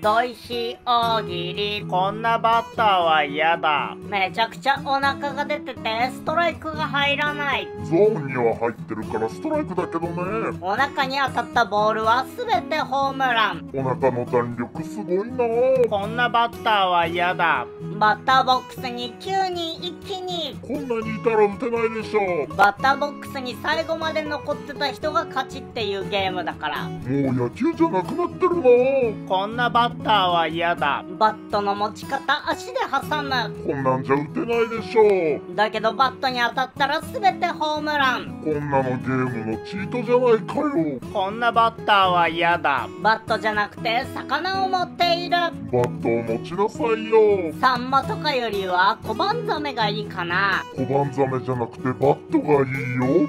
土井ひ大喜利こんなバッターは嫌だ。めちゃくちゃお腹が出ててストライクが入らない。ゾーンには入ってるからストライクだけどね。お腹に当たったボールは全てホームラン。お腹の弾力すごいな。こんなバッターは嫌だ。バッターボックスに9人一気に。こんなにいたら打てないでしょバッターボックスに最後まで残ってた人が勝ちっていうゲームだから。もう野球じゃなくなってるなこんなバッターは嫌だ。バットの持ち方足で挟む。こんなんじゃ打てないでしょだけどバットに当たったら全てホームラン。こんなのゲームのチートじゃないかよ。こんなバッターは嫌だ。バットじゃなくて魚を持っている。バットを持ちなさいよ。サンマとかよりはコバンザメがいいかな。コバンザメじゃなくてバットがいいよ